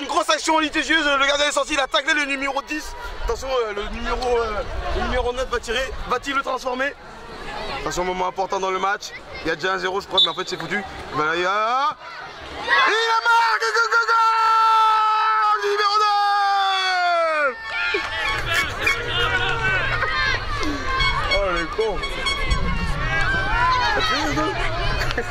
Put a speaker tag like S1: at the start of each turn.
S1: une grosse action litigieuse. Le gardien est sorti, il a taclé le numéro 10. Attention, euh, le, numéro, euh, le numéro 9 va tirer. Va-t-il le transformer? Attention, moment important dans le match. Il y a déjà un 0 je crois, mais en fait c'est foutu. Ben voilà, il y a... Il a marqué Go, Numéro 9 Oh, les cons